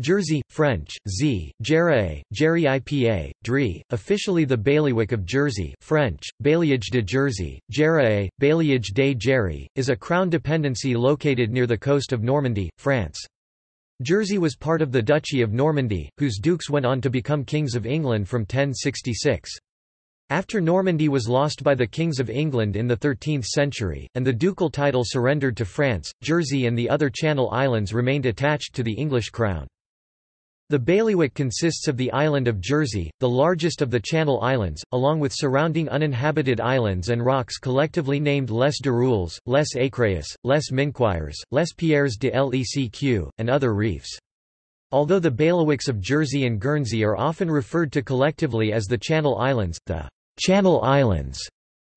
Jersey, French, Z, Jerae, Jerry IPA, Dri, officially the Bailiwick of Jersey French, Bailliage de Jersey, Jerae, Bailliage de Jerry, is a crown dependency located near the coast of Normandy, France. Jersey was part of the Duchy of Normandy, whose dukes went on to become kings of England from 1066. After Normandy was lost by the kings of England in the 13th century, and the ducal title surrendered to France, Jersey and the other Channel Islands remained attached to the English crown. The bailiwick consists of the island of Jersey, the largest of the Channel Islands, along with surrounding uninhabited islands and rocks collectively named Les Dirouilles, Les Écréhous, Les Minquiers, Les Pierres de Lecq, and other reefs. Although the bailiwicks of Jersey and Guernsey are often referred to collectively as the Channel Islands, the Channel Islands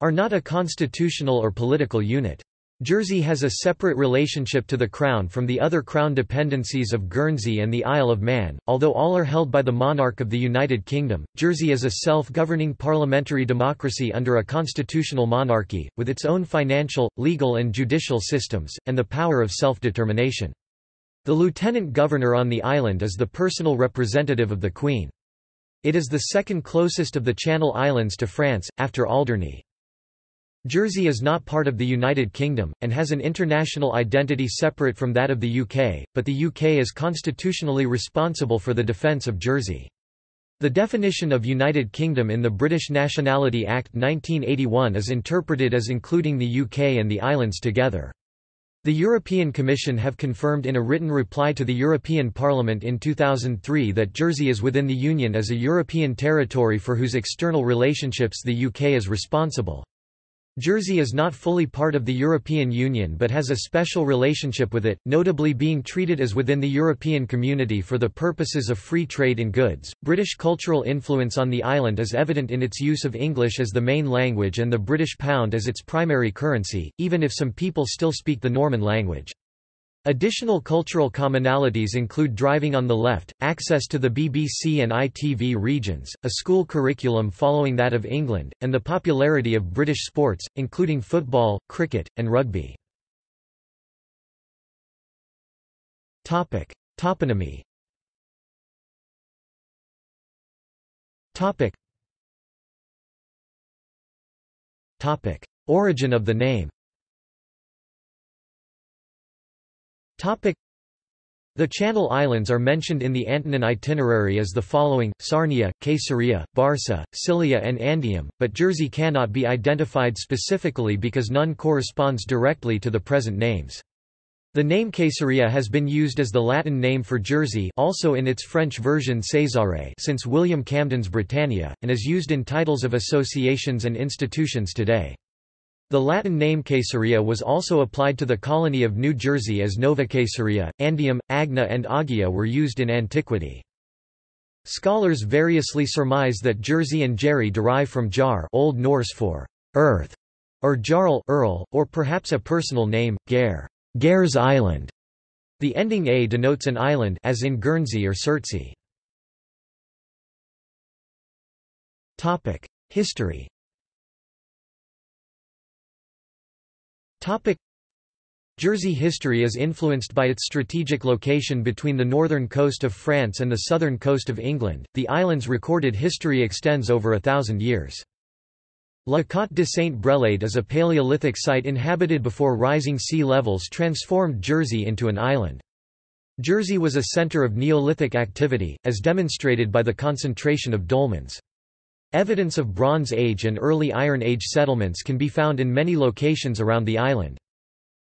are not a constitutional or political unit. Jersey has a separate relationship to the Crown from the other Crown dependencies of Guernsey and the Isle of Man, although all are held by the monarch of the United Kingdom. Jersey is a self-governing parliamentary democracy under a constitutional monarchy, with its own financial, legal and judicial systems, and the power of self-determination. The lieutenant governor on the island is the personal representative of the Queen. It is the second closest of the Channel Islands to France, after Alderney. Jersey is not part of the United Kingdom, and has an international identity separate from that of the UK, but the UK is constitutionally responsible for the defence of Jersey. The definition of United Kingdom in the British Nationality Act 1981 is interpreted as including the UK and the islands together. The European Commission have confirmed in a written reply to the European Parliament in 2003 that Jersey is within the Union as a European territory for whose external relationships the UK is responsible. Jersey is not fully part of the European Union but has a special relationship with it, notably being treated as within the European community for the purposes of free trade in goods. British cultural influence on the island is evident in its use of English as the main language and the British pound as its primary currency, even if some people still speak the Norman language. Additional cultural commonalities include driving on the left, access to the BBC and ITV regions, a school curriculum following that of England, and the popularity of British sports, including football, cricket, and rugby. Topic. Toponymy Topic. Topic. Origin of the name The Channel Islands are mentioned in the Antonine itinerary as the following, Sarnia, Caesarea, Barsa, Silia and Andium, but Jersey cannot be identified specifically because none corresponds directly to the present names. The name Caesarea has been used as the Latin name for Jersey also in its French version Césarée since William Camden's Britannia, and is used in titles of associations and institutions today. The Latin name Caesarea was also applied to the colony of New Jersey as Nova Caesarea. Andium, Agna, and Agia were used in antiquity. Scholars variously surmise that Jersey and Jerry derive from jar Old Norse for earth, or jarl earl, or perhaps a personal name, Ger, Ger's Island. The ending a denotes an island as in Guernsey or Surtsey. History Jersey history is influenced by its strategic location between the northern coast of France and the southern coast of England. The island's recorded history extends over a thousand years. La Cotte de Saint-Brelade is a Paleolithic site inhabited before rising sea levels transformed Jersey into an island. Jersey was a center of Neolithic activity, as demonstrated by the concentration of dolmens. Evidence of Bronze Age and early Iron Age settlements can be found in many locations around the island.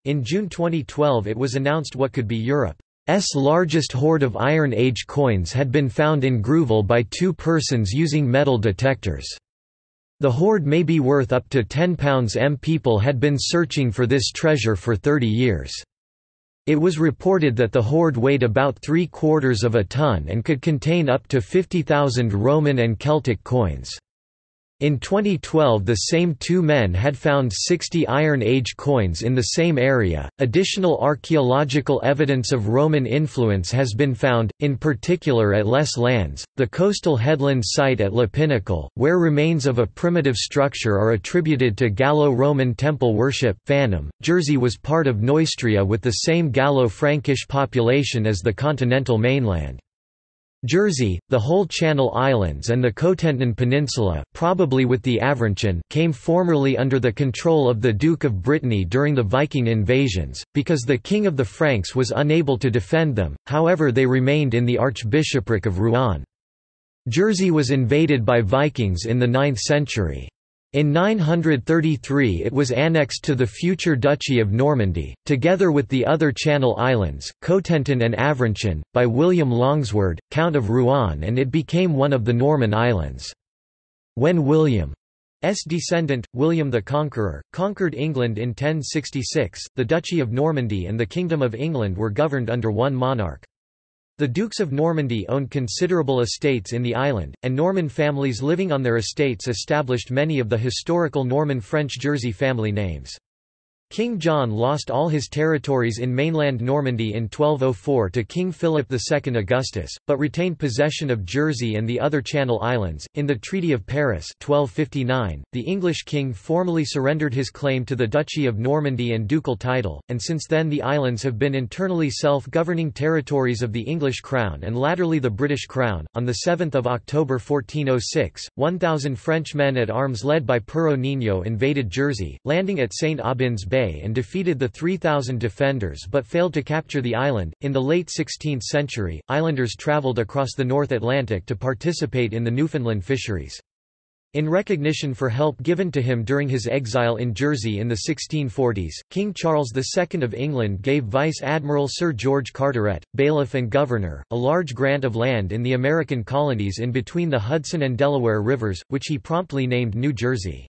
In June 2012 it was announced what could be Europe's largest hoard of Iron Age coins had been found in Grouville by two persons using metal detectors. The hoard may be worth up to £10 m. People had been searching for this treasure for 30 years. It was reported that the hoard weighed about three quarters of a ton and could contain up to 50,000 Roman and Celtic coins. In 2012, the same two men had found 60 Iron Age coins in the same area. Additional archaeological evidence of Roman influence has been found, in particular at Les Landes, the coastal headland site at La Pinnacle, where remains of a primitive structure are attributed to Gallo Roman temple worship. Phanom, Jersey was part of Neustria with the same Gallo Frankish population as the continental mainland. Jersey, the whole Channel Islands and the Cotentin Peninsula, probably with the Avranchin came formerly under the control of the Duke of Brittany during the Viking invasions, because the King of the Franks was unable to defend them, however they remained in the Archbishopric of Rouen. Jersey was invaded by Vikings in the 9th century. In 933 it was annexed to the future Duchy of Normandy, together with the other Channel Islands, Cotentin and Avranches, by William Longsword, Count of Rouen and it became one of the Norman Islands. When William's descendant, William the Conqueror, conquered England in 1066, the Duchy of Normandy and the Kingdom of England were governed under one monarch. The Dukes of Normandy owned considerable estates in the island, and Norman families living on their estates established many of the historical Norman French Jersey family names. King John lost all his territories in mainland Normandy in 1204 to King Philip II Augustus, but retained possession of Jersey and the other Channel Islands. In the Treaty of Paris 1259, the English king formally surrendered his claim to the Duchy of Normandy and ducal title, and since then the islands have been internally self-governing territories of the English crown and latterly the British crown. On the 7th of October 1406, 1,000 French men at arms led by Pero Niño invaded Jersey, landing at St. Aubin's Bay Bay and defeated the 3,000 defenders but failed to capture the island. In the late 16th century, islanders traveled across the North Atlantic to participate in the Newfoundland fisheries. In recognition for help given to him during his exile in Jersey in the 1640s, King Charles II of England gave Vice Admiral Sir George Carteret, bailiff and governor, a large grant of land in the American colonies in between the Hudson and Delaware rivers, which he promptly named New Jersey.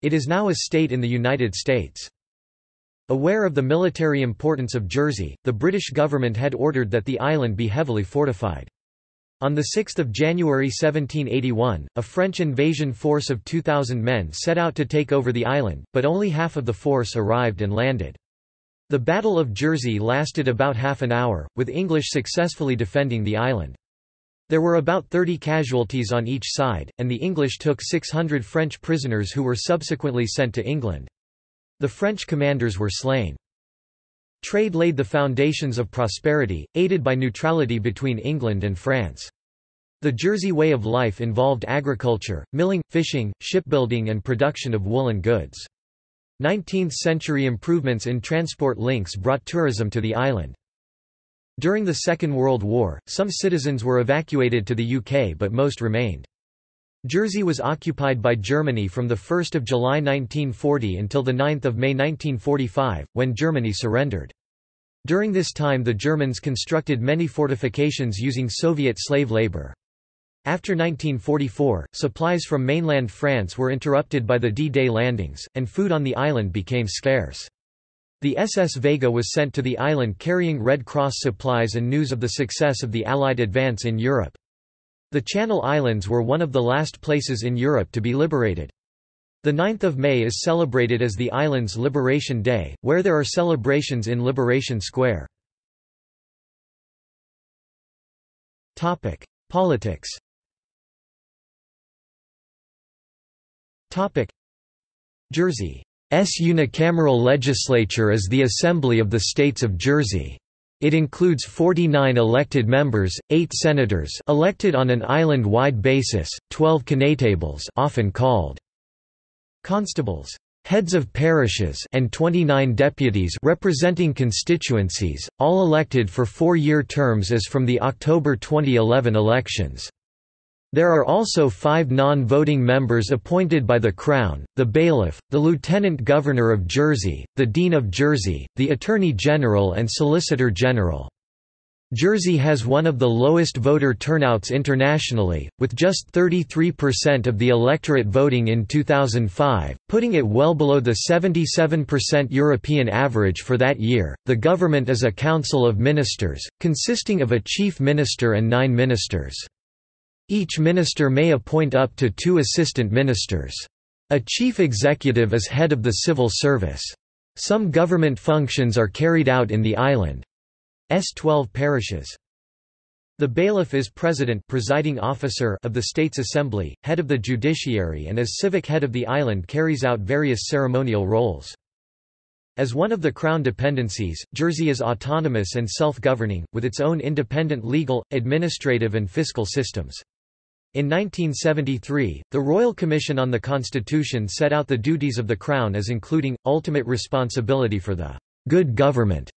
It is now a state in the United States. Aware of the military importance of Jersey, the British government had ordered that the island be heavily fortified. On 6 January 1781, a French invasion force of 2,000 men set out to take over the island, but only half of the force arrived and landed. The Battle of Jersey lasted about half an hour, with English successfully defending the island. There were about 30 casualties on each side, and the English took 600 French prisoners who were subsequently sent to England. The French commanders were slain. Trade laid the foundations of prosperity, aided by neutrality between England and France. The Jersey way of life involved agriculture, milling, fishing, shipbuilding and production of woolen goods. 19th-century improvements in transport links brought tourism to the island. During the Second World War, some citizens were evacuated to the UK but most remained. Jersey was occupied by Germany from 1 July 1940 until 9 May 1945, when Germany surrendered. During this time the Germans constructed many fortifications using Soviet slave labor. After 1944, supplies from mainland France were interrupted by the D-Day landings, and food on the island became scarce. The SS Vega was sent to the island carrying Red Cross supplies and news of the success of the Allied advance in Europe. The Channel Islands were one of the last places in Europe to be liberated. The 9th of May is celebrated as the island's Liberation Day, where there are celebrations in Liberation Square. Politics Jersey's unicameral legislature is the Assembly of the States of Jersey. It includes 49 elected members, 8 senators elected on an island-wide basis, 12 connétables often called constables, heads of parishes and 29 deputies representing constituencies, all elected for four-year terms as from the October 2011 elections. There are also five non-voting members appointed by the Crown, the Bailiff, the Lieutenant Governor of Jersey, the Dean of Jersey, the Attorney General and Solicitor General. Jersey has one of the lowest voter turnouts internationally, with just 33% of the electorate voting in 2005, putting it well below the 77% European average for that year. The government is a council of ministers, consisting of a chief minister and nine ministers. Each minister may appoint up to two assistant ministers. A chief executive is head of the civil service. Some government functions are carried out in the island's 12 parishes. The bailiff is president presiding officer of the state's assembly, head of the judiciary and as civic head of the island carries out various ceremonial roles. As one of the Crown dependencies, Jersey is autonomous and self-governing, with its own independent legal, administrative and fiscal systems. In 1973, the Royal Commission on the Constitution set out the duties of the Crown as including, ultimate responsibility for the good government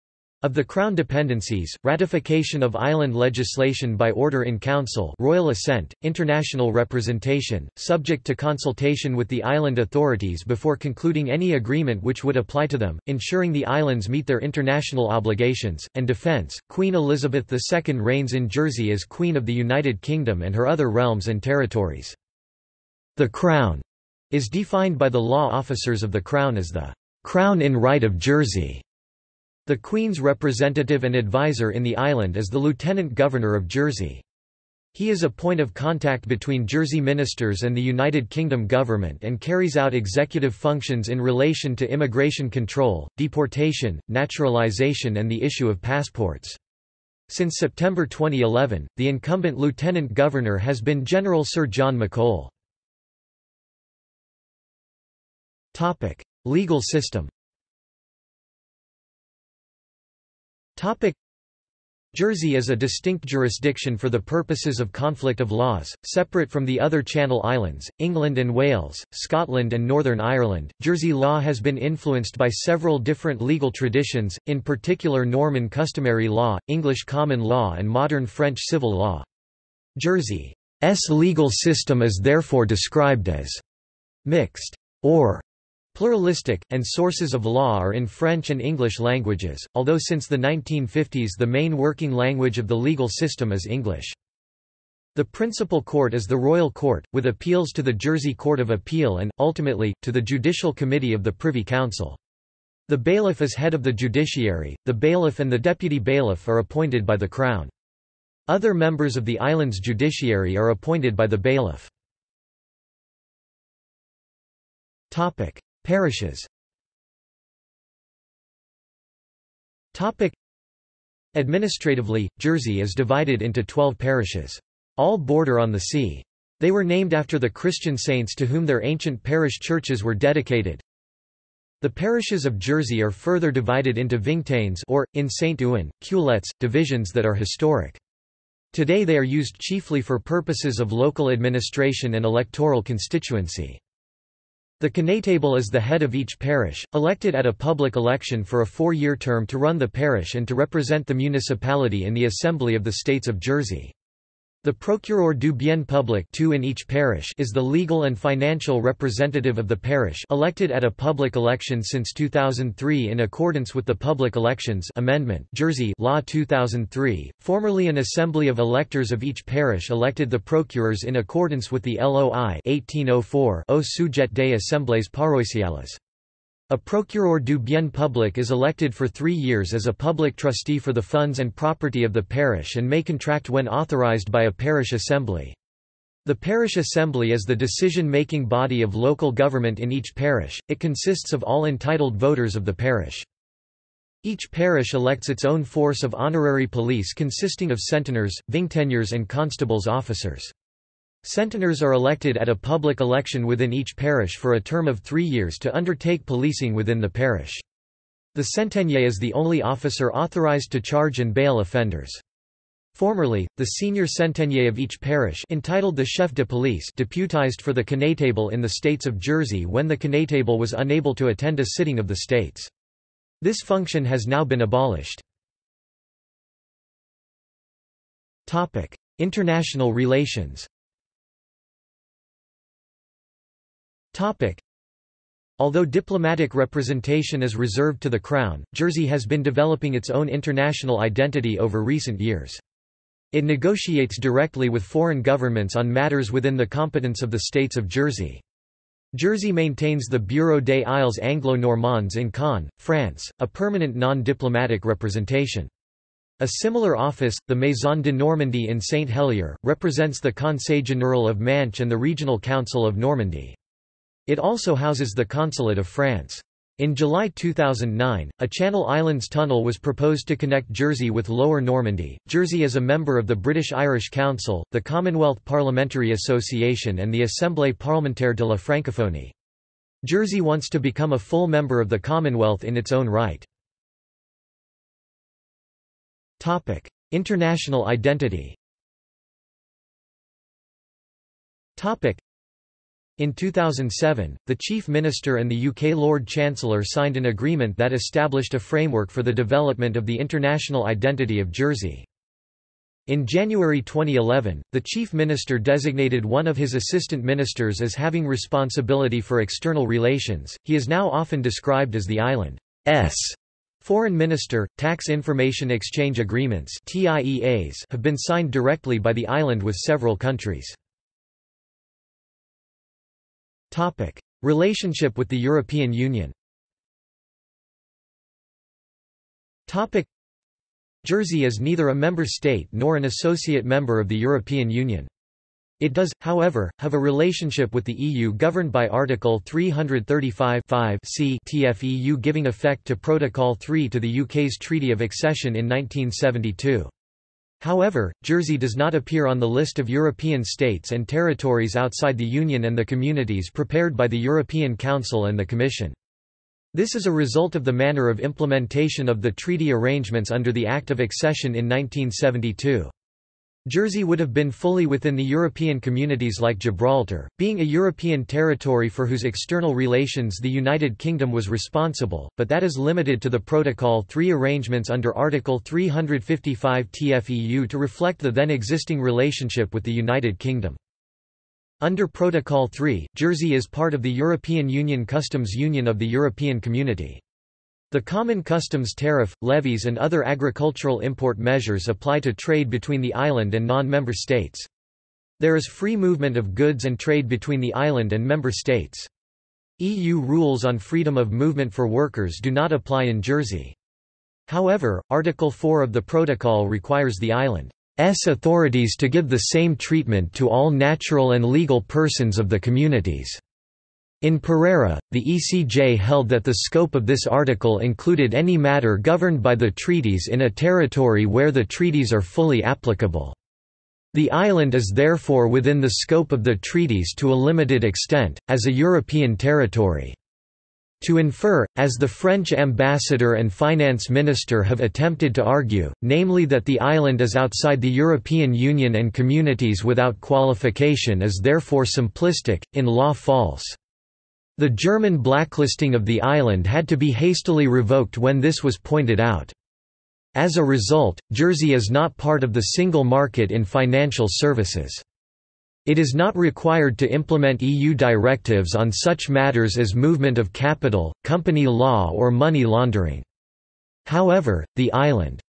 of the Crown dependencies, ratification of island legislation by order in Council royal assent, international representation, subject to consultation with the island authorities before concluding any agreement which would apply to them, ensuring the islands meet their international obligations, and defence. Queen Elizabeth II reigns in Jersey as Queen of the United Kingdom and her other realms and territories. The Crown is defined by the law officers of the Crown as the Crown in Right of Jersey. The Queen's representative and advisor in the island is the Lieutenant Governor of Jersey. He is a point of contact between Jersey ministers and the United Kingdom government and carries out executive functions in relation to immigration control, deportation, naturalization and the issue of passports. Since September 2011, the incumbent Lieutenant Governor has been General Sir John McColl. Legal system Topic Jersey is a distinct jurisdiction for the purposes of conflict of laws, separate from the other Channel Islands, England and Wales, Scotland and Northern Ireland. Jersey law has been influenced by several different legal traditions, in particular Norman customary law, English common law and modern French civil law. Jersey's legal system is therefore described as mixed or Pluralistic, and sources of law are in French and English languages, although since the 1950s the main working language of the legal system is English. The principal court is the Royal Court, with appeals to the Jersey Court of Appeal and, ultimately, to the Judicial Committee of the Privy Council. The bailiff is head of the judiciary, the bailiff and the deputy bailiff are appointed by the Crown. Other members of the island's judiciary are appointed by the bailiff. Parishes Administratively, Jersey is divided into 12 parishes. All border on the sea. They were named after the Christian saints to whom their ancient parish churches were dedicated. The parishes of Jersey are further divided into vingtaines or, in St. Ouen, cueillettes, divisions that are historic. Today they are used chiefly for purposes of local administration and electoral constituency. The connétable is the head of each parish, elected at a public election for a four-year term to run the parish and to represent the municipality in the Assembly of the States of Jersey. The Procureur du Bien Public two in each parish is the legal and financial representative of the parish elected at a public election since 2003 in accordance with the Public Elections Amendment Jersey Law 2003. Formerly an assembly of electors of each parish elected the procureurs in accordance with the LOI 1804 au sujet des assemblées paroissiales. A procureur du bien public is elected for three years as a public trustee for the funds and property of the parish and may contract when authorized by a parish assembly. The parish assembly is the decision-making body of local government in each parish, it consists of all entitled voters of the parish. Each parish elects its own force of honorary police consisting of centeniers, vingteniers and constables officers. Centeniers are elected at a public election within each parish for a term of three years to undertake policing within the parish. The centenier is the only officer authorized to charge and bail offenders. Formerly, the senior centenier of each parish entitled the chef de police deputized for the connétable in the states of Jersey when the connétable was unable to attend a sitting of the states. This function has now been abolished. International relations Topic. Although diplomatic representation is reserved to the Crown, Jersey has been developing its own international identity over recent years. It negotiates directly with foreign governments on matters within the competence of the states of Jersey. Jersey maintains the Bureau des Isles Anglo-Normands in Caen, France, a permanent non-diplomatic representation. A similar office, the Maison de Normandie in Saint Helier, represents the Conseil général of Manche and the Regional Council of Normandy. It also houses the Consulate of France. In July 2009, a Channel Islands tunnel was proposed to connect Jersey with Lower Normandy. Jersey is a member of the British-Irish Council, the Commonwealth Parliamentary Association and the Assemblée parlementaire de la Francophonie. Jersey wants to become a full member of the Commonwealth in its own right. Topic: International identity in 2007, the Chief Minister and the UK Lord Chancellor signed an agreement that established a framework for the development of the international identity of Jersey. In January 2011, the Chief Minister designated one of his assistant ministers as having responsibility for external relations. He is now often described as the island's foreign minister. Tax Information Exchange Agreements have been signed directly by the island with several countries. Topic: Relationship with the European Union. Topic: Jersey is neither a member state nor an associate member of the European Union. It does, however, have a relationship with the EU governed by Article 335 c TFEU giving effect to Protocol 3 to the UK's Treaty of Accession in 1972. However, Jersey does not appear on the list of European states and territories outside the Union and the communities prepared by the European Council and the Commission. This is a result of the manner of implementation of the treaty arrangements under the Act of Accession in 1972. Jersey would have been fully within the European communities like Gibraltar, being a European territory for whose external relations the United Kingdom was responsible, but that is limited to the Protocol 3 arrangements under Article 355 TFEU to reflect the then existing relationship with the United Kingdom. Under Protocol 3, Jersey is part of the European Union Customs Union of the European Community. The common customs tariff, levies and other agricultural import measures apply to trade between the island and non-member states. There is free movement of goods and trade between the island and member states. EU rules on freedom of movement for workers do not apply in Jersey. However, Article 4 of the protocol requires the island's authorities to give the same treatment to all natural and legal persons of the communities. In Pereira, the ECJ held that the scope of this article included any matter governed by the treaties in a territory where the treaties are fully applicable. The island is therefore within the scope of the treaties to a limited extent, as a European territory. To infer, as the French ambassador and finance minister have attempted to argue, namely that the island is outside the European Union and communities without qualification is therefore simplistic, in law false. The German blacklisting of the island had to be hastily revoked when this was pointed out. As a result, Jersey is not part of the single market in financial services. It is not required to implement EU directives on such matters as movement of capital, company law or money laundering. However, the island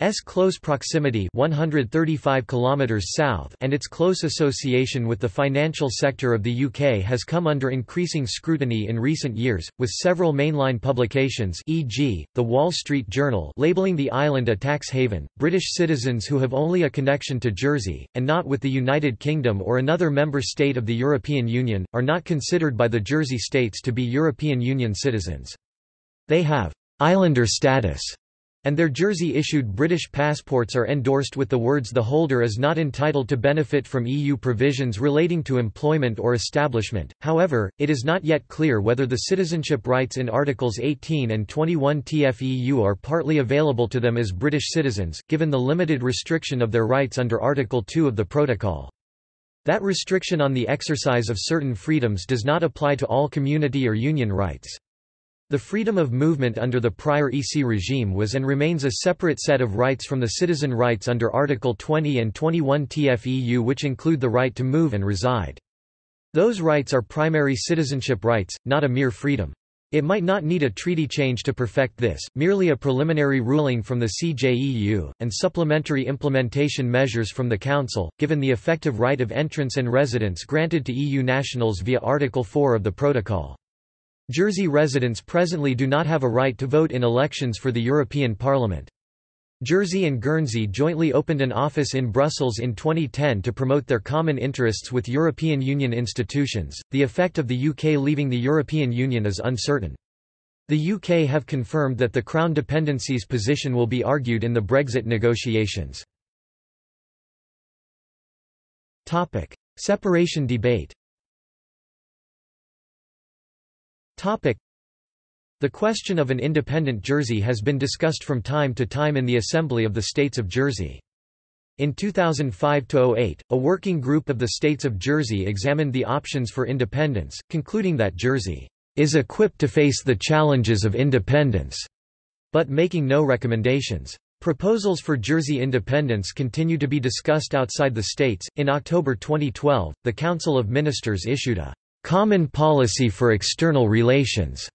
S close proximity 135 kilometers south and its close association with the financial sector of the UK has come under increasing scrutiny in recent years, with several mainline publications e.g., The Wall Street Journal labeling the island a tax haven. British citizens who have only a connection to Jersey, and not with the United Kingdom or another member state of the European Union, are not considered by the Jersey states to be European Union citizens. They have «islander status» and their Jersey-issued British passports are endorsed with the words the holder is not entitled to benefit from EU provisions relating to employment or establishment. However, it is not yet clear whether the citizenship rights in Articles 18 and 21 TFEU are partly available to them as British citizens, given the limited restriction of their rights under Article 2 of the Protocol. That restriction on the exercise of certain freedoms does not apply to all community or union rights. The freedom of movement under the prior EC regime was and remains a separate set of rights from the citizen rights under Article 20 and 21 TFEU which include the right to move and reside. Those rights are primary citizenship rights, not a mere freedom. It might not need a treaty change to perfect this, merely a preliminary ruling from the CJEU, and supplementary implementation measures from the Council, given the effective right of entrance and residence granted to EU nationals via Article 4 of the Protocol. Jersey residents presently do not have a right to vote in elections for the European Parliament. Jersey and Guernsey jointly opened an office in Brussels in 2010 to promote their common interests with European Union institutions. The effect of the UK leaving the European Union is uncertain. The UK have confirmed that the Crown dependencies position will be argued in the Brexit negotiations. Topic: Separation debate. The question of an independent Jersey has been discussed from time to time in the Assembly of the States of Jersey. In 2005–08, a working group of the states of Jersey examined the options for independence, concluding that Jersey is equipped to face the challenges of independence, but making no recommendations. Proposals for Jersey independence continue to be discussed outside the states. In October 2012, the Council of Ministers issued a Common Policy for External Relations,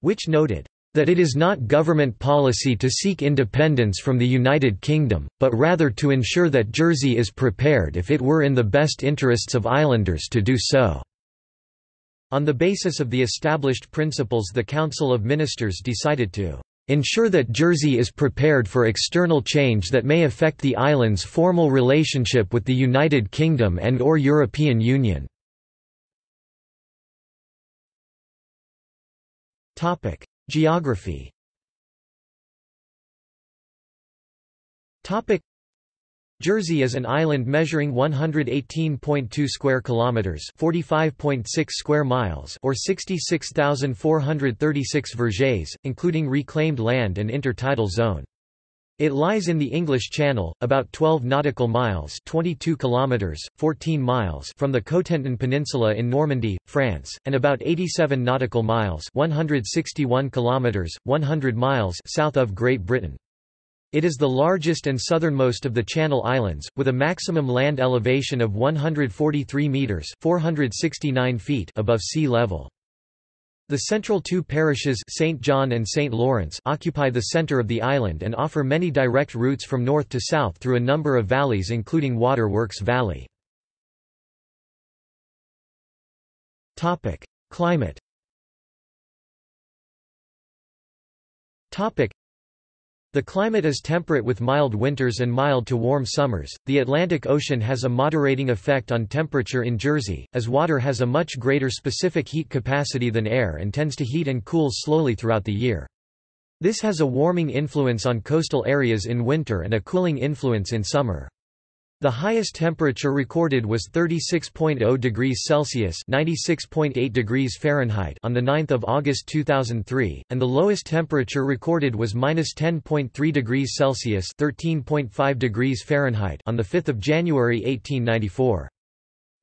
which noted that it is not government policy to seek independence from the United Kingdom, but rather to ensure that Jersey is prepared if it were in the best interests of islanders to do so." On the basis of the established principles the Council of Ministers decided to ensure that Jersey is prepared for external change that may affect the island's formal relationship with the United Kingdom and or European Union." Geography. Jersey is an island measuring 118.2 square kilometers, 45.6 square miles, or 66,436 vergées, including reclaimed land and intertidal zone. It lies in the English Channel, about 12 nautical miles 22 kilometers, 14 miles from the Cotentin Peninsula in Normandy, France, and about 87 nautical miles 161 kilometers, 100 miles south of Great Britain. It is the largest and southernmost of the Channel Islands, with a maximum land elevation of 143 metres 469 feet above sea level. The central two parishes St. John and St. Lawrence occupy the center of the island and offer many direct routes from north to south through a number of valleys including Waterworks Valley. Climate the climate is temperate with mild winters and mild to warm summers. The Atlantic Ocean has a moderating effect on temperature in Jersey, as water has a much greater specific heat capacity than air and tends to heat and cool slowly throughout the year. This has a warming influence on coastal areas in winter and a cooling influence in summer. The highest temperature recorded was 36.0 degrees Celsius (96.8 degrees Fahrenheit) on the 9th of August 2003, and the lowest temperature recorded was -10.3 degrees Celsius (13.5 degrees Fahrenheit) on the 5th of January 1894.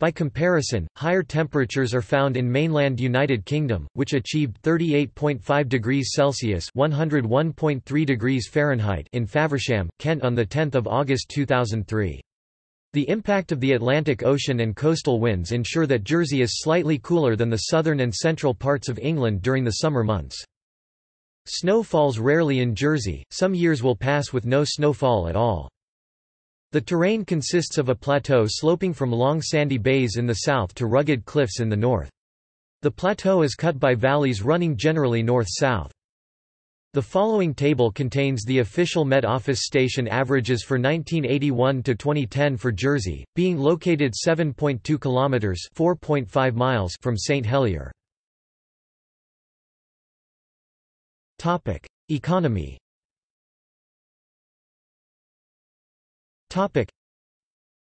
By comparison, higher temperatures are found in mainland United Kingdom, which achieved 38.5 degrees Celsius (101.3 degrees Fahrenheit) in Faversham, Kent on the 10th of August 2003. The impact of the Atlantic Ocean and coastal winds ensure that Jersey is slightly cooler than the southern and central parts of England during the summer months. Snow falls rarely in Jersey, some years will pass with no snowfall at all. The terrain consists of a plateau sloping from long sandy bays in the south to rugged cliffs in the north. The plateau is cut by valleys running generally north-south. The following table contains the official Met Office station averages for 1981 to 2010 for Jersey, being located 7.2 kilometers (4.5 miles) from St Helier. Topic: Economy. Topic: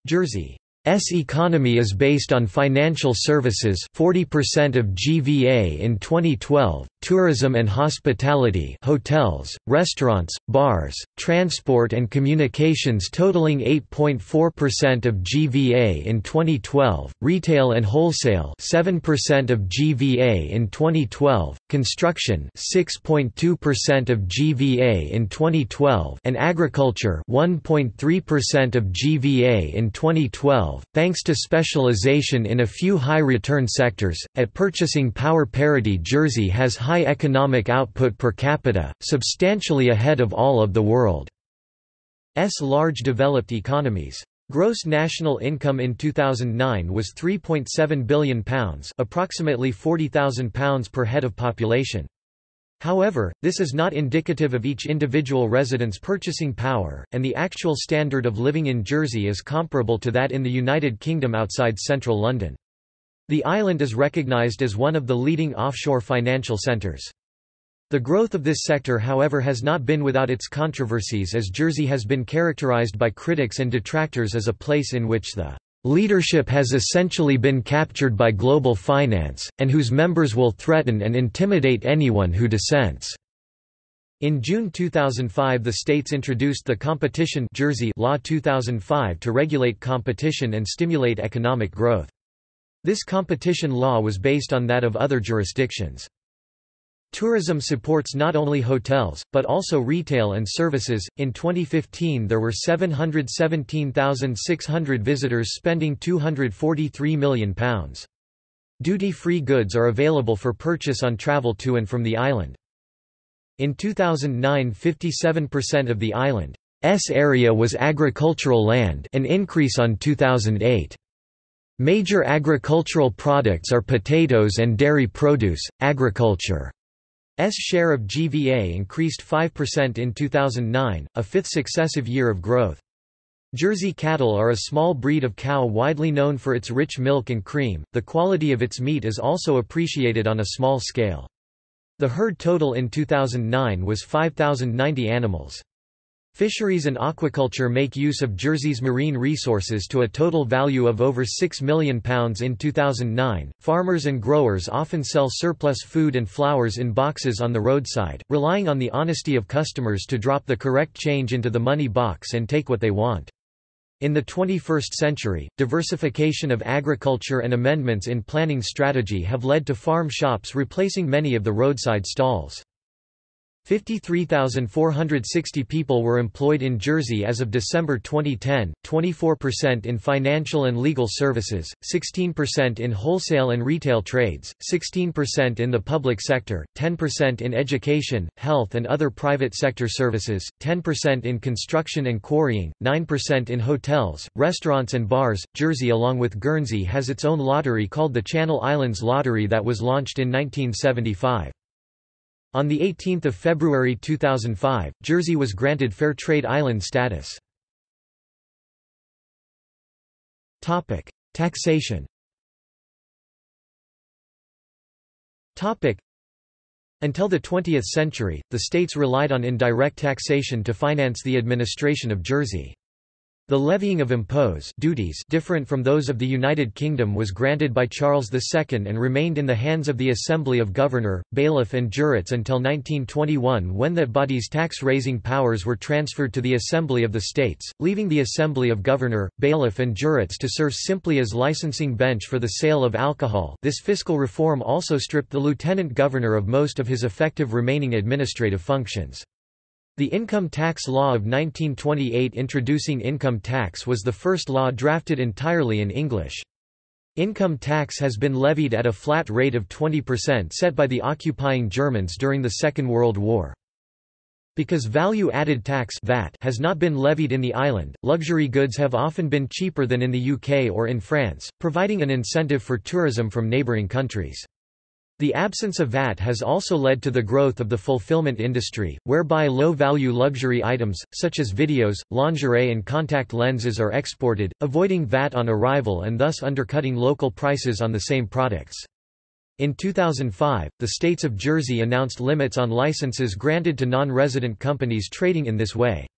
Jersey S economy is based on financial services 40% of GVA in 2012, tourism and hospitality hotels, restaurants, bars, transport and communications totaling 8.4% of GVA in 2012, retail and wholesale 7% of GVA in 2012, construction 6.2% of GVA in 2012 and agriculture 1.3% of GVA in 2012, thanks to specialization in a few high-return sectors. At purchasing power parity Jersey has high high economic output per capita, substantially ahead of all of the world's large developed economies. Gross national income in 2009 was £3.7 billion approximately £40,000 per head of population. However, this is not indicative of each individual resident's purchasing power, and the actual standard of living in Jersey is comparable to that in the United Kingdom outside central London. The island is recognized as one of the leading offshore financial centers. The growth of this sector however has not been without its controversies as Jersey has been characterized by critics and detractors as a place in which the leadership has essentially been captured by global finance, and whose members will threaten and intimidate anyone who dissents." In June 2005 the states introduced the Competition Jersey Law 2005 to regulate competition and stimulate economic growth. This competition law was based on that of other jurisdictions. Tourism supports not only hotels, but also retail and services. In 2015, there were 717,600 visitors spending £243 million. Duty free goods are available for purchase on travel to and from the island. In 2009 57% of the island's area was agricultural land an increase on 2008. Major agricultural products are potatoes and dairy produce. Agriculture's share of GVA increased 5% in 2009, a fifth successive year of growth. Jersey cattle are a small breed of cow widely known for its rich milk and cream, the quality of its meat is also appreciated on a small scale. The herd total in 2009 was 5,090 animals. Fisheries and aquaculture make use of Jersey's marine resources to a total value of over £6 million in 2009. Farmers and growers often sell surplus food and flowers in boxes on the roadside, relying on the honesty of customers to drop the correct change into the money box and take what they want. In the 21st century, diversification of agriculture and amendments in planning strategy have led to farm shops replacing many of the roadside stalls. 53,460 people were employed in Jersey as of December 2010, 24% in financial and legal services, 16% in wholesale and retail trades, 16% in the public sector, 10% in education, health and other private sector services, 10% in construction and quarrying, 9% in hotels, restaurants and bars. Jersey along with Guernsey has its own lottery called the Channel Islands Lottery that was launched in 1975. On 18 February 2005, Jersey was granted Fair Trade Island status. Taxation Until the 20th century, the states relied on indirect taxation to finance the administration of Jersey. The levying of impose duties different from those of the United Kingdom was granted by Charles II and remained in the hands of the Assembly of Governor, Bailiff and Jurates until 1921 when that body's tax-raising powers were transferred to the Assembly of the States, leaving the Assembly of Governor, Bailiff and Jurates to serve simply as licensing bench for the sale of alcohol this fiscal reform also stripped the Lieutenant Governor of most of his effective remaining administrative functions. The Income Tax Law of 1928 introducing income tax was the first law drafted entirely in English. Income tax has been levied at a flat rate of 20% set by the occupying Germans during the Second World War. Because value-added tax VAT has not been levied in the island, luxury goods have often been cheaper than in the UK or in France, providing an incentive for tourism from neighbouring countries. The absence of VAT has also led to the growth of the fulfillment industry, whereby low-value luxury items, such as videos, lingerie and contact lenses are exported, avoiding VAT on arrival and thus undercutting local prices on the same products. In 2005, the states of Jersey announced limits on licenses granted to non-resident companies trading in this way.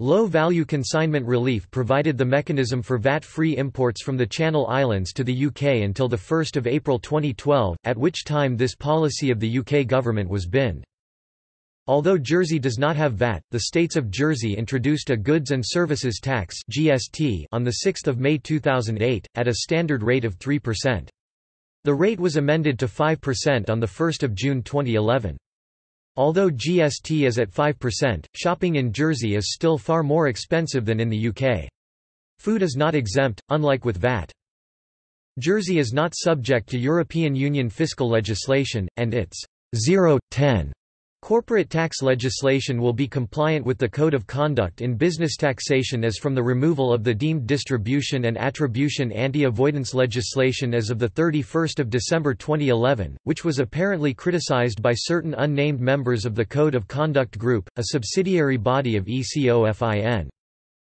Low-value consignment relief provided the mechanism for VAT-free imports from the Channel Islands to the UK until 1 April 2012, at which time this policy of the UK government was binned. Although Jersey does not have VAT, the states of Jersey introduced a Goods and Services Tax (GST) on 6 May 2008 at a standard rate of 3%. The rate was amended to 5% on 1 June 2011. Although GST is at 5%, shopping in Jersey is still far more expensive than in the UK. Food is not exempt, unlike with VAT. Jersey is not subject to European Union fiscal legislation, and its 0-10 Corporate tax legislation will be compliant with the Code of Conduct in Business Taxation as from the removal of the deemed distribution and attribution anti-avoidance legislation as of 31 December 2011, which was apparently criticized by certain unnamed members of the Code of Conduct Group, a subsidiary body of ECOFIN.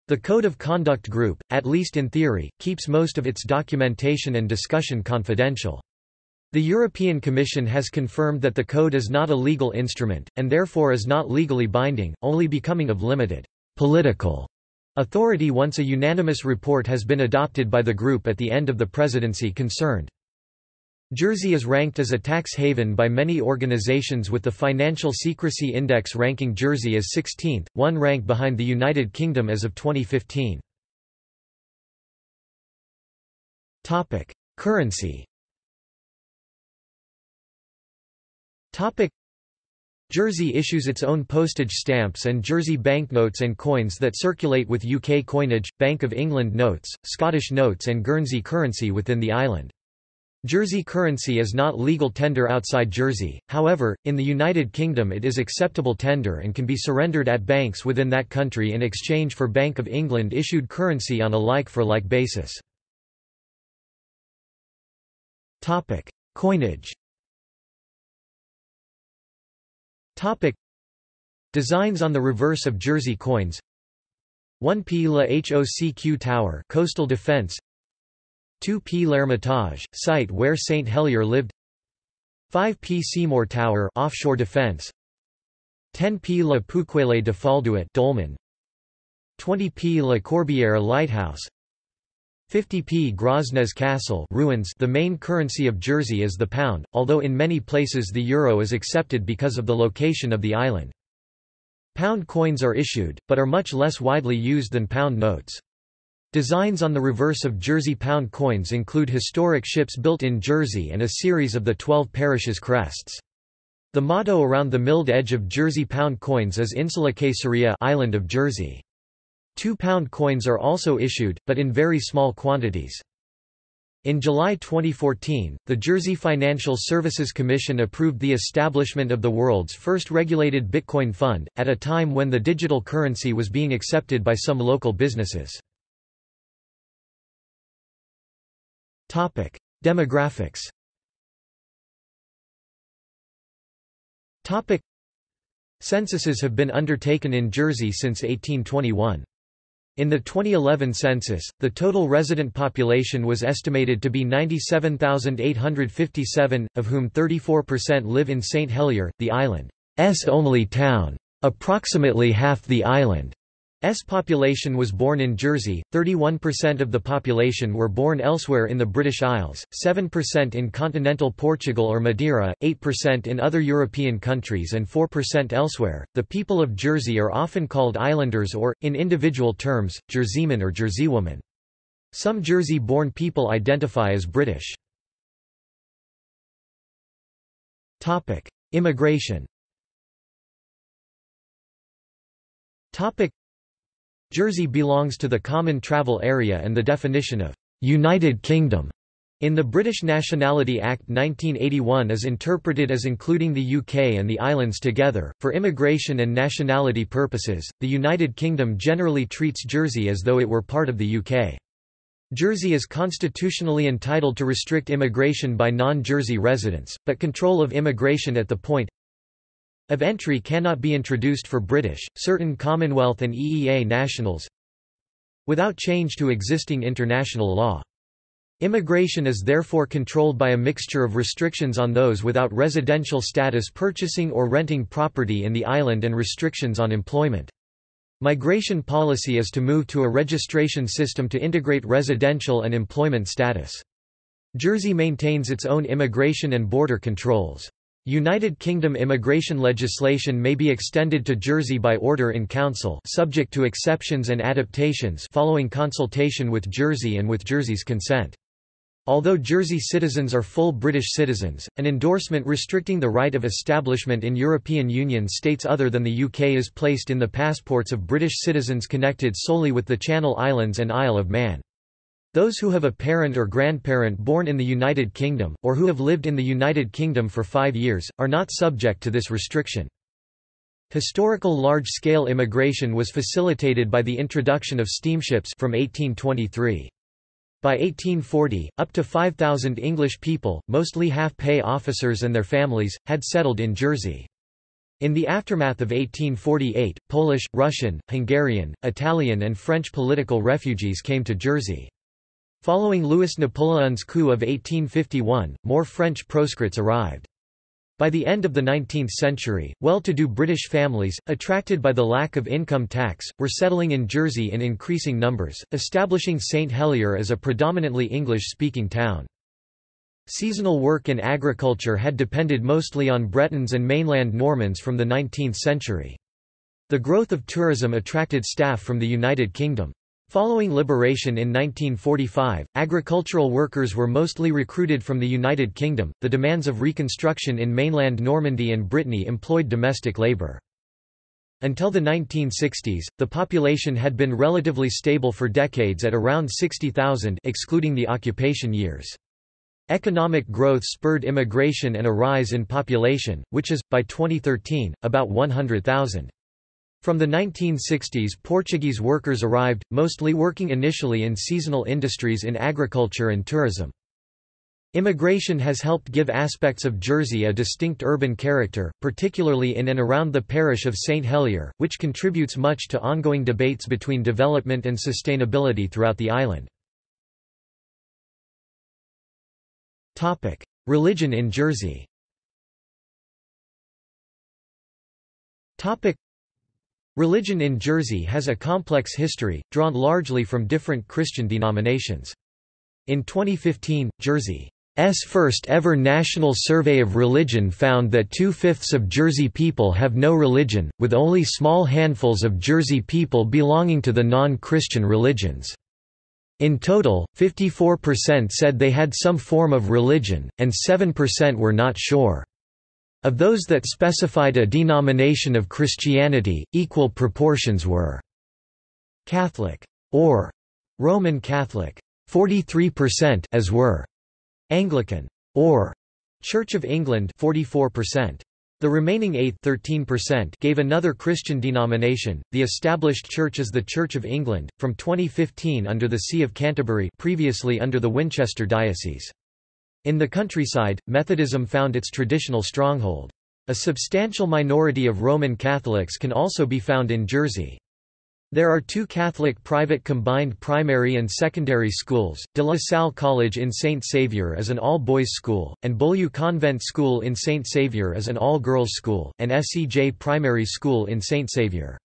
The Code of Conduct Group, at least in theory, keeps most of its documentation and discussion confidential. The European Commission has confirmed that the code is not a legal instrument, and therefore is not legally binding, only becoming of limited political authority once a unanimous report has been adopted by the group at the end of the presidency concerned. Jersey is ranked as a tax haven by many organizations with the Financial Secrecy Index ranking Jersey as 16th, one rank behind the United Kingdom as of 2015. Topic: Currency. Topic: Jersey issues its own postage stamps and Jersey banknotes and coins that circulate with UK coinage, Bank of England notes, Scottish notes and Guernsey currency within the island. Jersey currency is not legal tender outside Jersey, however, in the United Kingdom it is acceptable tender and can be surrendered at banks within that country in exchange for Bank of England issued currency on a like-for-like -like basis. Coinage Designs on the reverse of Jersey coins. 1p La Hocq Tower coastal defense. 2p L'Hermitage, site where St. Helier lived. 5p Seymour Tower offshore defense. 10p La Pouquelaye de Faldouet Dolmen. 20p La Corbière Lighthouse 50p Grosnez Castle ruins The main currency of Jersey is the pound, although in many places the euro is accepted because of the location of the island. Pound coins are issued, but are much less widely used than pound notes. Designs on the reverse of Jersey pound coins include historic ships built in Jersey and a series of the Twelve Parishes crests. The motto around the milled edge of Jersey pound coins is Insula Caesarea Island of Jersey. Two-pound coins are also issued, but in very small quantities. In July 2014, the Jersey Financial Services Commission approved the establishment of the world's first regulated Bitcoin fund, at a time when the digital currency was being accepted by some local businesses. Demographics. Censuses have been undertaken in Jersey since 1821. In the 2011 census, the total resident population was estimated to be 97,857, of whom 34% live in St. Helier, the island's only town. Approximately half the island S population was born in Jersey, 31% of the population were born elsewhere in the British Isles, 7% in continental Portugal or Madeira, 8% in other European countries and 4% elsewhere. The people of Jersey are often called islanders or, in individual terms, Jerseyman or Jerseywoman. Some Jersey-born people identify as British. Topic: Immigration. Topic: Jersey belongs to the Common Travel Area and the definition of «United Kingdom» in the British Nationality Act 1981 is interpreted as including the UK and the islands together. For immigration and nationality purposes, the United Kingdom generally treats Jersey as though it were part of the UK. Jersey is constitutionally entitled to restrict immigration by non-Jersey residents, but control of immigration at the point of entry cannot be introduced for British, certain Commonwealth and EEA nationals without change to existing international law. Immigration is therefore controlled by a mixture of restrictions on those without residential status purchasing or renting property in the island and restrictions on employment. Migration policy is to move to a registration system to integrate residential and employment status. Jersey maintains its own immigration and border controls. United Kingdom immigration legislation may be extended to Jersey by order in council subject to exceptions and adaptations following consultation with Jersey and with Jersey's consent. Although Jersey citizens are full British citizens, an endorsement restricting the right of establishment in European Union states other than the UK is placed in the passports of British citizens connected solely with the Channel Islands and Isle of Man. Those who have a parent or grandparent born in the United Kingdom, or who have lived in the United Kingdom for five years, are not subject to this restriction. Historical large-scale immigration was facilitated by the introduction of steamships from 1823. By 1840, up to 5,000 English people, mostly half-pay officers and their families, had settled in Jersey. In the aftermath of 1848, Polish, Russian, Hungarian, Italian and French political refugees came to Jersey. Following Louis Napoleon's coup of 1851, more French proscrits arrived. By the end of the 19th century, well-to-do British families, attracted by the lack of income tax, were settling in Jersey in increasing numbers, establishing St Helier as a predominantly English-speaking town. Seasonal work in agriculture had depended mostly on Bretons and mainland Normans from the 19th century. The growth of tourism attracted staff from the United Kingdom. Following liberation in 1945, agricultural workers were mostly recruited from the United Kingdom. The demands of reconstruction in mainland Normandy and Brittany employed domestic labour. Until the 1960s, the population had been relatively stable for decades at around 60,000 excluding the occupation years. Economic growth spurred immigration and a rise in population, which is, by 2013, about 100,000. From the 1960s Portuguese workers arrived, mostly working initially in seasonal industries in agriculture and tourism. Immigration has helped give aspects of Jersey a distinct urban character, particularly in and around the parish of St Helier, which contributes much to ongoing debates between development and sustainability throughout the island. Religion in Jersey Religion in Jersey has a complex history, drawn largely from different Christian denominations. In 2015, Jersey's first ever national survey of religion found that two-fifths of Jersey people have no religion, with only small handfuls of Jersey people belonging to the non-Christian religions. In total, 54% said they had some form of religion, and 7% were not sure. Of those that specified a denomination of Christianity, equal proportions were Catholic or Roman Catholic 43% as were Anglican or Church of England 44%. The remaining 8 13% gave another Christian denomination. The established church is the Church of England from 2015 under the See of Canterbury, previously under the Winchester Diocese. In the countryside, Methodism found its traditional stronghold. A substantial minority of Roman Catholics can also be found in Jersey. There are two Catholic private combined primary and secondary schools, De La Salle College in St. Saviour is an all-boys school, and Beaulieu Convent School in St. Saviour is an all-girls school, and FCJ Primary School in St. Saviour.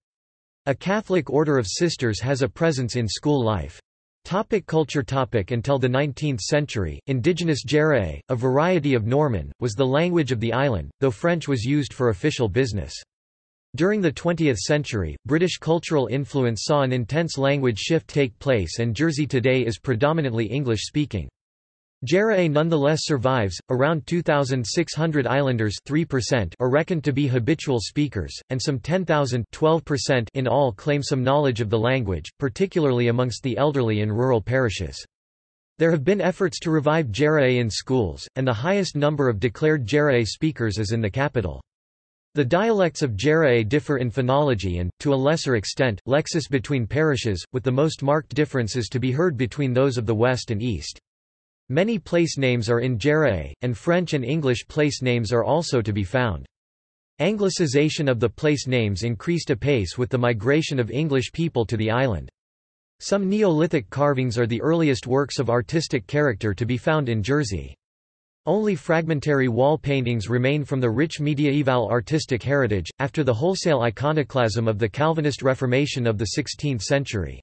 A Catholic Order of Sisters has a presence in school life. Topic culture topic Until the 19th century, indigenous Jèrriais, a variety of Norman, was the language of the island, though French was used for official business. During the 20th century, British cultural influence saw an intense language shift take place and Jersey today is predominantly English-speaking. Jèrriais nonetheless survives, around 2,600 islanders 3% are reckoned to be habitual speakers, and some 10,000 in all claim some knowledge of the language, particularly amongst the elderly in rural parishes. There have been efforts to revive Jèrriais in schools, and the highest number of declared Jèrriais speakers is in the capital. The dialects of Jèrriais differ in phonology and, to a lesser extent, lexis between parishes, with the most marked differences to be heard between those of the west and east. Many place names are in Jèrriais, and French and English place names are also to be found. Anglicization of the place names increased apace with the migration of English people to the island. Some Neolithic carvings are the earliest works of artistic character to be found in Jersey. Only fragmentary wall paintings remain from the rich mediaeval artistic heritage, after the wholesale iconoclasm of the Calvinist Reformation of the 16th century.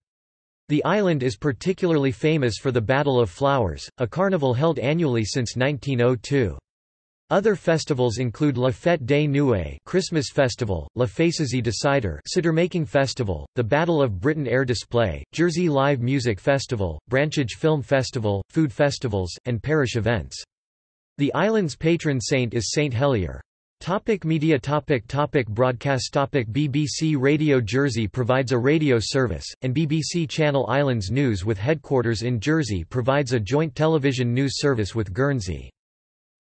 The island is particularly famous for the Battle of Flowers, a carnival held annually since 1902. Other festivals include La Fête des Nuées Christmas Festival, La Fessaisie de Cider Cider-making Festival, the Battle of Britain Air Display, Jersey Live Music Festival, Branchage Film Festival, food festivals, and parish events. The island's patron saint is Saint Helier. Topic media topic topic Broadcast topic BBC Radio Jersey provides a radio service, and BBC Channel Islands News with headquarters in Jersey provides a joint television news service with Guernsey.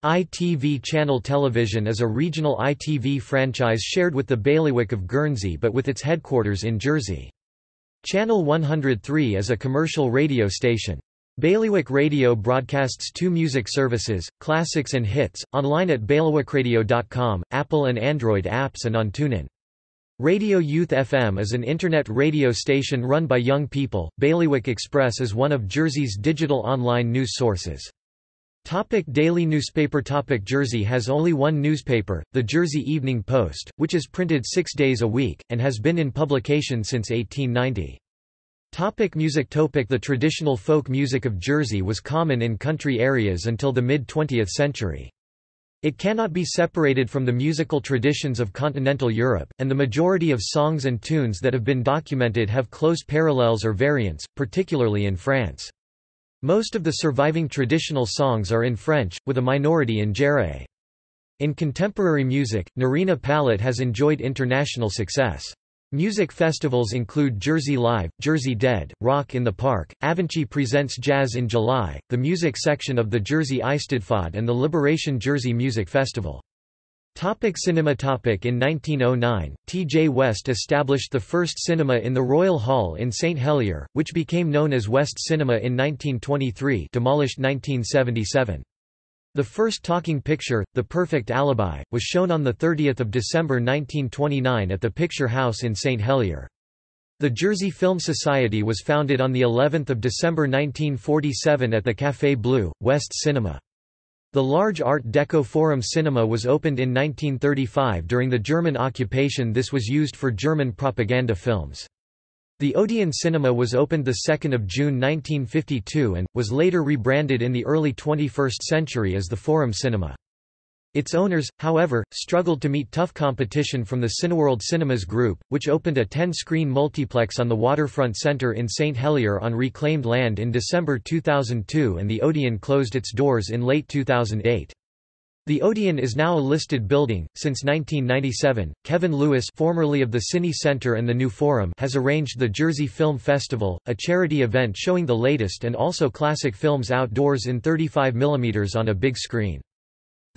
ITV Channel Television is a regional ITV franchise shared with the Bailiwick of Guernsey but with its headquarters in Jersey. Channel 103 is a commercial radio station. Bailiwick Radio broadcasts two music services, classics and hits, online at bailiwickradio.com, Apple and Android apps and on TuneIn. Radio Youth FM is an internet radio station run by young people. Bailiwick Express is one of Jersey's digital online news sources. Topic daily newspaper Topic Jersey has only one newspaper, the Jersey Evening Post, which is printed six days a week, and has been in publication since 1890. Topic music Topic The traditional folk music of Jersey was common in country areas until the mid-20th century. It cannot be separated from the musical traditions of continental Europe, and the majority of songs and tunes that have been documented have close parallels or variants, particularly in France. Most of the surviving traditional songs are in French, with a minority in Jèrriais. In contemporary music, Nerina Pallot has enjoyed international success. Music festivals include Jersey Live, Jersey Dead, Rock in the Park, Avanchi Presents Jazz in July, the music section of the Jersey Eisteddfod and the Liberation Jersey Music Festival. Topic cinema topic In 1909, T. J. West established the first cinema in the Royal Hall in St. Helier, which became known as West Cinema in 1923 demolished 1977. The first talking picture, The Perfect Alibi, was shown on 30 December 1929 at the Picture House in St. Helier. The Jersey Film Society was founded on of December 1947 at the Café Bleu, West Cinema. The large Art Deco Forum Cinema was opened in 1935 during the German occupation this was used for German propaganda films. The Odeon Cinema was opened 2 June 1952 and, was later rebranded in the early 21st century as the Forum Cinema. Its owners, however, struggled to meet tough competition from the Cineworld Cinemas Group, which opened a 10-screen multiplex on the Waterfront Centre in St Helier on reclaimed land in December 2002 and the Odeon closed its doors in late 2008. The Odeon is now a listed building. Since 1997, Kevin Lewis, formerly of the Cine Center and the New Forum, has arranged the Jersey Film Festival, a charity event showing the latest and also classic films outdoors in 35 mm on a big screen.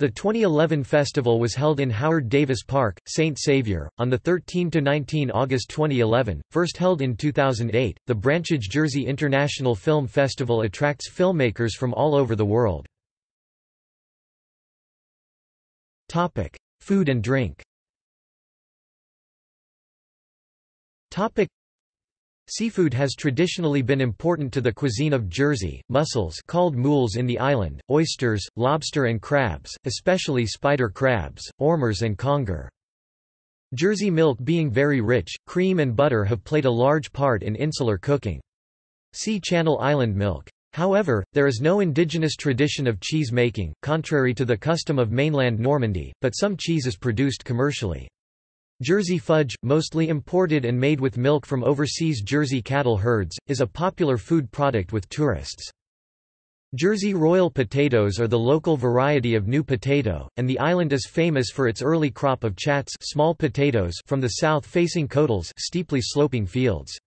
The 2011 festival was held in Howard Davis Park, St. Saviour, on the 13 to 19 August 2011, first held in 2008. The Branchage Jersey International Film Festival attracts filmmakers from all over the world. Topic: Food and drink. Topic: Seafood has traditionally been important to the cuisine of Jersey. Mussels, called moules in the island, oysters, lobster and crabs, especially spider crabs, ormers and conger. Jersey milk being very rich, cream and butter have played a large part in insular cooking. See Channel Island milk. However, there is no indigenous tradition of cheese making, contrary to the custom of mainland Normandy, but some cheese is produced commercially. Jersey fudge, mostly imported and made with milk from overseas Jersey cattle herds, is a popular food product with tourists. Jersey Royal potatoes are the local variety of new potato, and the island is famous for its early crop of chats small potatoes from the south-facing coatals steeply sloping fields.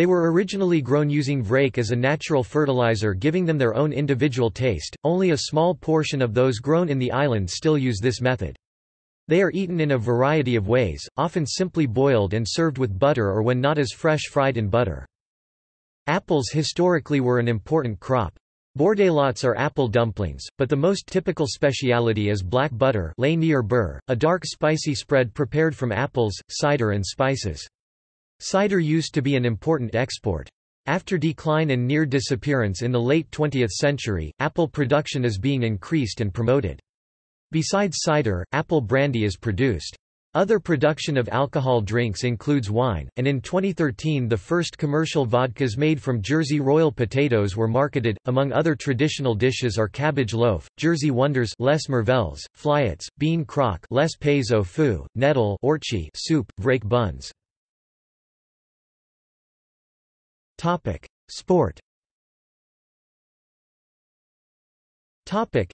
They were originally grown using vraic as a natural fertilizer giving them their own individual taste, only a small portion of those grown in the island still use this method. They are eaten in a variety of ways, often simply boiled and served with butter or when not as fresh fried in butter. Apples historically were an important crop. Bordelots are apple dumplings, but the most typical speciality is black butter a dark spicy spread prepared from apples, cider and spices. Cider used to be an important export. After decline and near disappearance in the late 20th century, apple production is being increased and promoted. Besides cider, apple brandy is produced. Other production of alcohol drinks includes wine, and in 2013 the first commercial vodkas made from Jersey Royal potatoes were marketed. Among other traditional dishes are cabbage loaf, Jersey wonders les merveilles, fliottes, bean crock les au feu, nettle ortchie soup, vraic buns. Topic: Sport. Topic: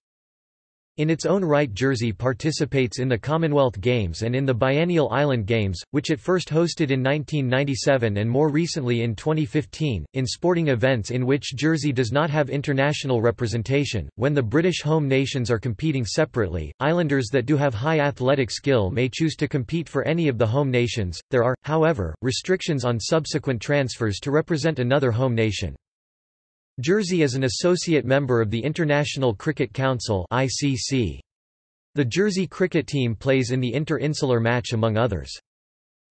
in its own right Jersey participates in the Commonwealth Games and in the Biennial Island Games, which it first hosted in 1997 and more recently in 2015, in sporting events in which Jersey does not have international representation. When the British home nations are competing separately, islanders that do have high athletic skill may choose to compete for any of the home nations. There are, however, restrictions on subsequent transfers to represent another home nation. Jersey is an associate member of the International Cricket Council. The Jersey cricket team plays in the Inter-Insular match among others.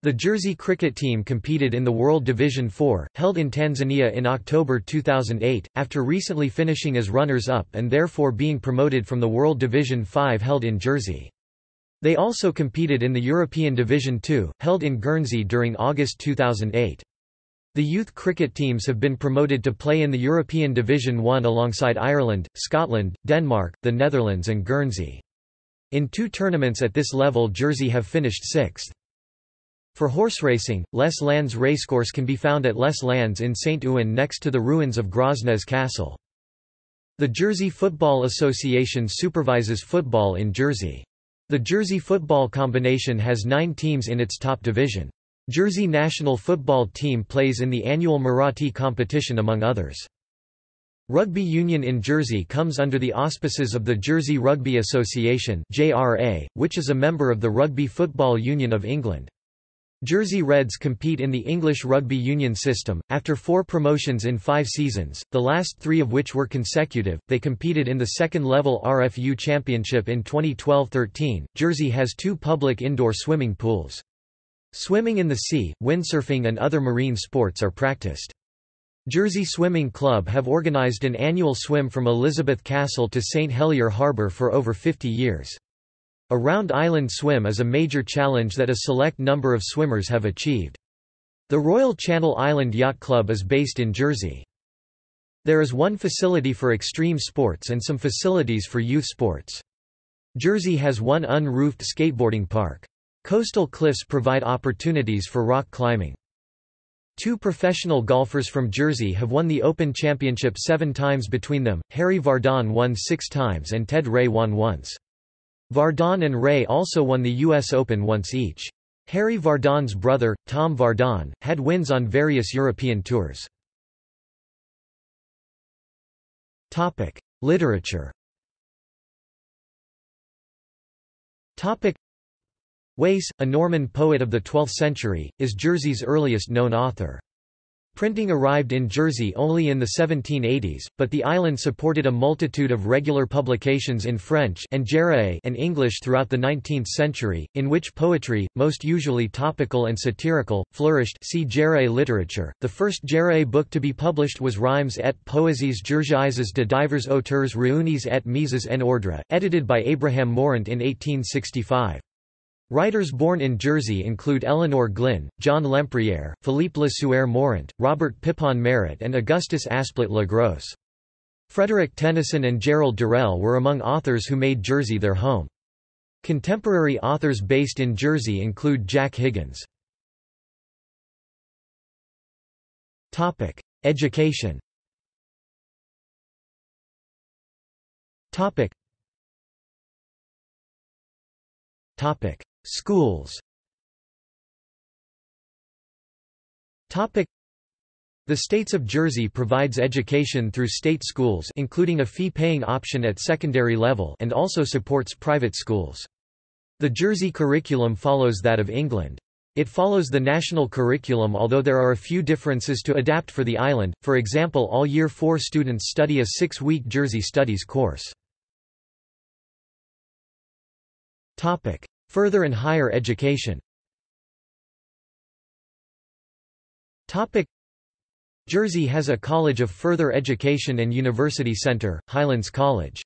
The Jersey cricket team competed in the World Division 4, held in Tanzania in October 2008, after recently finishing as runners-up and therefore being promoted from the World Division 5 held in Jersey. They also competed in the European Division 2, held in Guernsey during August 2008. The youth cricket teams have been promoted to play in the European Division 1 alongside Ireland, Scotland, Denmark, the Netherlands and Guernsey. In two tournaments at this level Jersey have finished sixth. For horse racing, Les Landes racecourse can be found at Les Landes in St. Ouen next to the ruins of Grosnez Castle. The Jersey Football Association supervises football in Jersey. The Jersey Football Combination has nine teams in its top division. Jersey national football team plays in the annual Muratti competition among others. Rugby union in Jersey comes under the auspices of the Jersey Rugby Association which is a member of the Rugby Football Union of England. Jersey Reds compete in the English rugby union system. After four promotions in five seasons, the last three of which were consecutive, they competed in the second level RFU Championship in 2012 13. Jersey has two public indoor swimming pools. Swimming in the sea, windsurfing, and other marine sports are practiced. Jersey Swimming Club have organized an annual swim from Elizabeth Castle to St. Helier Harbour for over 50 years. A round island swim is a major challenge that a select number of swimmers have achieved. The Royal Channel Island Yacht Club is based in Jersey. There is one facility for extreme sports and some facilities for youth sports. Jersey has one unroofed skateboarding park. Coastal cliffs provide opportunities for rock climbing. Two professional golfers from Jersey have won the Open Championship seven times between them, Harry Vardon won six times and Ted Ray won once. Vardon and Ray also won the U.S. Open once each. Harry Vardon's brother, Tom Vardon, had wins on various European tours. Literature Wace, a Norman poet of the 12th century, is Jersey's earliest known author. Printing arrived in Jersey only in the 1780s, but the island supported a multitude of regular publications in French and and English throughout the 19th century, in which poetry, most usually topical and satirical, flourished see literature. The first Jèrriais book to be published was Rimes et poésies jersiaises de divers auteurs réunis et mises en ordre, edited by Abraham Mourant in 1865. Writers born in Jersey include Elinor Glyn, John Lempriere, Philippe Le Sueur Mourant, Robert Pipon Marett and Augustus Asplet Le. Frederick Tennyson and Gerald Durrell were among authors who made Jersey their home. Contemporary authors based in Jersey include Jack Higgins. Education Topic. Schools the States of Jersey provides education through state schools including a fee-paying option at secondary level and also supports private schools. The Jersey curriculum follows that of England. It follows the national curriculum although there are a few differences to adapt for the island, for example all Year 4 students study a six-week Jersey Studies course. Further and higher education Jersey has a College of Further Education and University Center, Highlands College.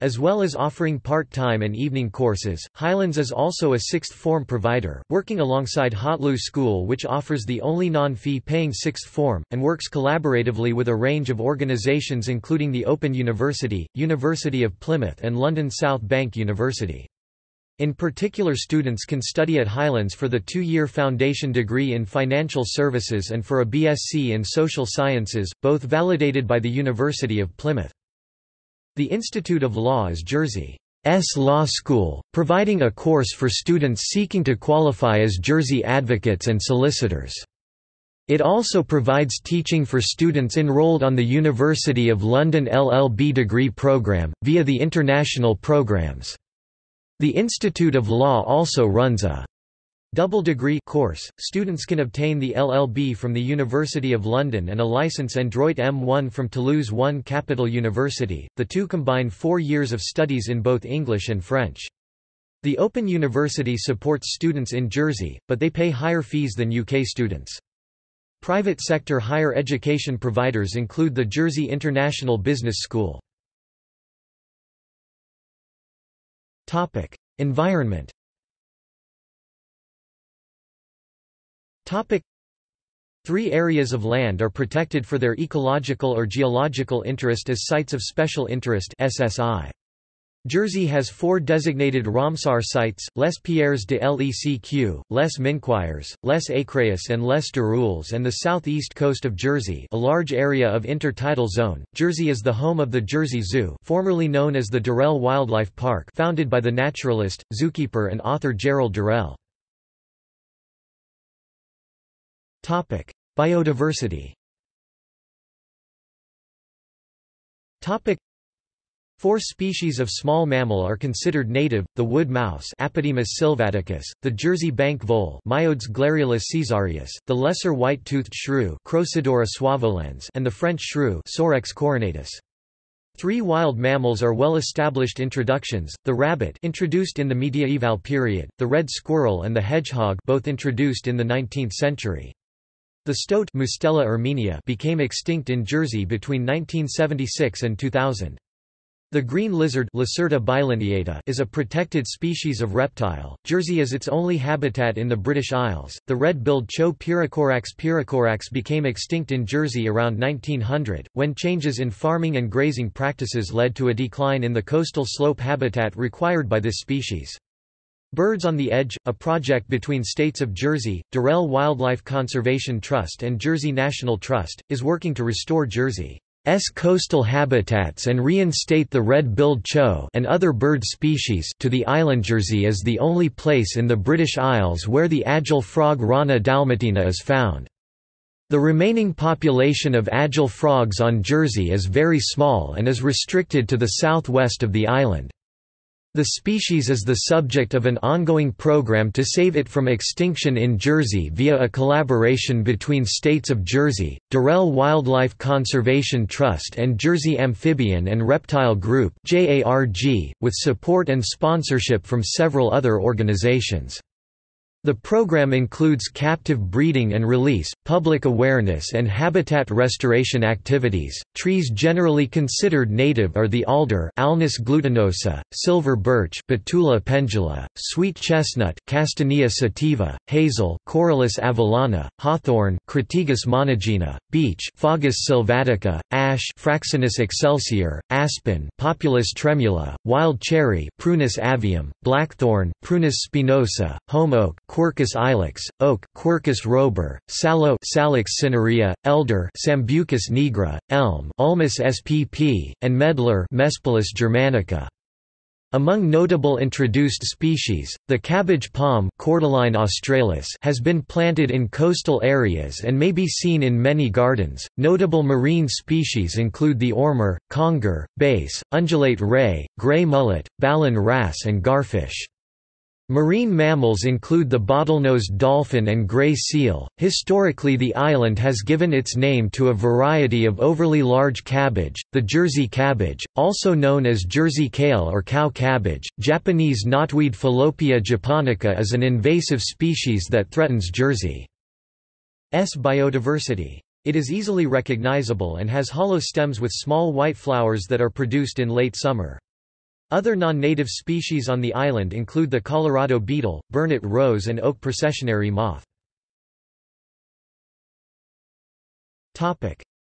As well as offering part-time and evening courses, Highlands is also a sixth form provider, working alongside Hautlieu School which offers the only non-fee paying sixth form, and works collaboratively with a range of organisations including the Open University, University of Plymouth and London South Bank University. In particular students can study at Highlands for the two-year foundation degree in financial services and for a BSc in social sciences, both validated by the University of Plymouth. The Institute of Law is Jersey's law school, providing a course for students seeking to qualify as Jersey advocates and solicitors. It also provides teaching for students enrolled on the University of London LLB degree programme, via the international programs. The Institute of Law also runs a double degree course. Students can obtain the LLB from the University of London and a license en droit M1 from Toulouse 1 Capitole University. The two combine 4 years of studies in both English and French. The Open University supports students in Jersey, but they pay higher fees than UK students. Private sector higher education providers include the Jersey International Business School. Environment. Topic: Three areas of land are protected for their ecological or geological interest as Sites of Special Interest SSI. Jersey has four designated Ramsar sites, Les Pierres de Lecq, Les Minquiers, Les Écréhous and Les Dirouilles and the southeast coast of Jersey a large area of intertidal zone. Jersey is the home of the Jersey Zoo formerly known as the Durrell Wildlife Park founded by the naturalist, zookeeper and author Gerald Durrell. Biodiversity Four species of small mammal are considered native, the wood mouse Apodemus sylvaticus, the Jersey bank vole Myodes glareolus caesarius, the lesser white-toothed shrew Crocidura suaveolens and the French shrew Sorex coronatus. Three wild mammals are well-established introductions, the rabbit introduced in the medieval period, the red squirrel and the hedgehog both introduced in the 19th century. The stoat Mustela became extinct in Jersey between 1976 and 2000. The green lizard is a protected species of reptile. Jersey is its only habitat in the British Isles. The red-billed chough Pyrrhocorax pyrrhocorax became extinct in Jersey around 1900, when changes in farming and grazing practices led to a decline in the coastal slope habitat required by this species. Birds on the Edge, a project between states of Jersey, Durrell Wildlife Conservation Trust and Jersey National Trust, is working to restore Jersey. S coastal habitats and reinstate the red-billed chough and other bird species to the island. Jersey is the only place in the British Isles where the agile frog Rana dalmatina is found. The remaining population of agile frogs on Jersey is very small and is restricted to the southwest of the island. The species is the subject of an ongoing program to save it from extinction in Jersey via a collaboration between states of Jersey, Durrell Wildlife Conservation Trust and Jersey Amphibian and Reptile Group with support and sponsorship from several other organizations. The program includes captive breeding and release, public awareness and habitat restoration activities. Trees generally considered native are the alder, Alnus glutinosa, silver birch, Betula pendula, sweet chestnut, Castanea sativa, hazel, Corylus avellana, hawthorn, Crataegus monogyna, beech, Fagus sylvatica, Fraxinus excelsior, aspen, Populus tremula, wild cherry, Prunus avium, blackthorn, Prunus spinosa, holm oak, Quercus ilex, oak, Quercus robur, sallow, Salix cinerea, elder, Sambucus nigra, elm, Ulmus spp, and medlar, Mespilus germanica. Among notable introduced species, the cabbage palm australis has been planted in coastal areas and may be seen in many gardens. Notable marine species include the ormer, conger, bass, undulate ray, gray mullet, ballan wrasse and garfish. Marine mammals include the bottlenose dolphin and gray seal. Historically, the island has given its name to a variety of overly large cabbage, the Jersey cabbage, also known as Jersey kale or cow cabbage. Japanese knotweed Fallopia japonica is an invasive species that threatens Jersey's biodiversity. It is easily recognizable and has hollow stems with small white flowers that are produced in late summer. Other non-native species on the island include the Colorado beetle, burnet rose and oak processionary moth.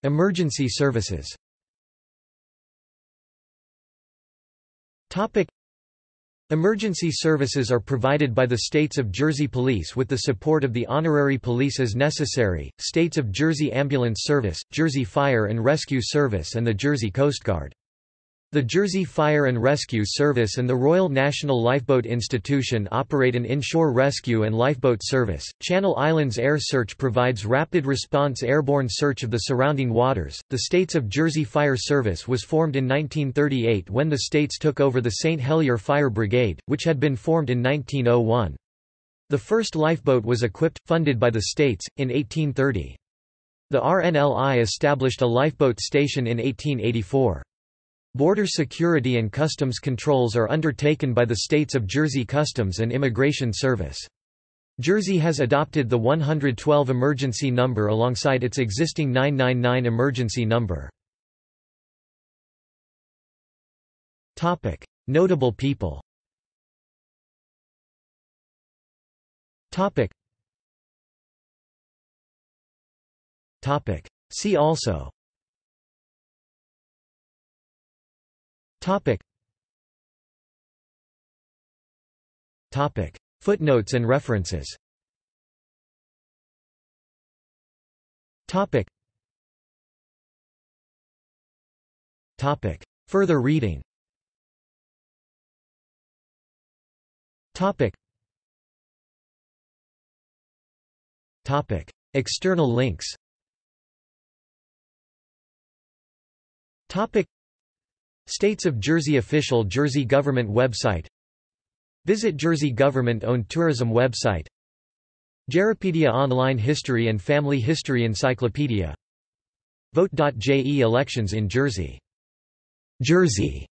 Emergency services Emergency services are provided by the States of Jersey Police with the support of the Honorary Police as necessary, States of Jersey Ambulance Service, Jersey Fire and Rescue Service and the Jersey Coast Guard. The Jersey Fire and Rescue Service and the Royal National Lifeboat Institution operate an inshore rescue and lifeboat service. Channel Islands Air Search provides rapid response airborne search of the surrounding waters. The States of Jersey Fire Service was formed in 1938 when the states took over the St. Helier Fire Brigade, which had been formed in 1901. The first lifeboat was equipped, funded by the states, in 1830. The RNLI established a lifeboat station in 1884. Border security and customs controls are undertaken by the states of Jersey Customs and Immigration Service. Jersey has adopted the 112 emergency number alongside its existing 999 emergency number. Notable people See also Topic. Topic. Footnotes and references Topic. Topic. Further reading Topic. Topic. External links Topic. States of Jersey Official Jersey Government website Visit Jersey Government-owned tourism website Jerripedia Online History and Family History Encyclopedia Vote.je Elections in Jersey. Jersey.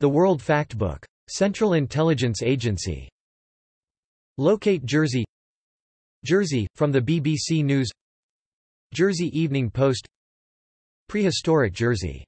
The World Factbook. Central Intelligence Agency. Locate Jersey Jersey, from the BBC News Jersey Evening Post Prehistoric Jersey